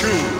two.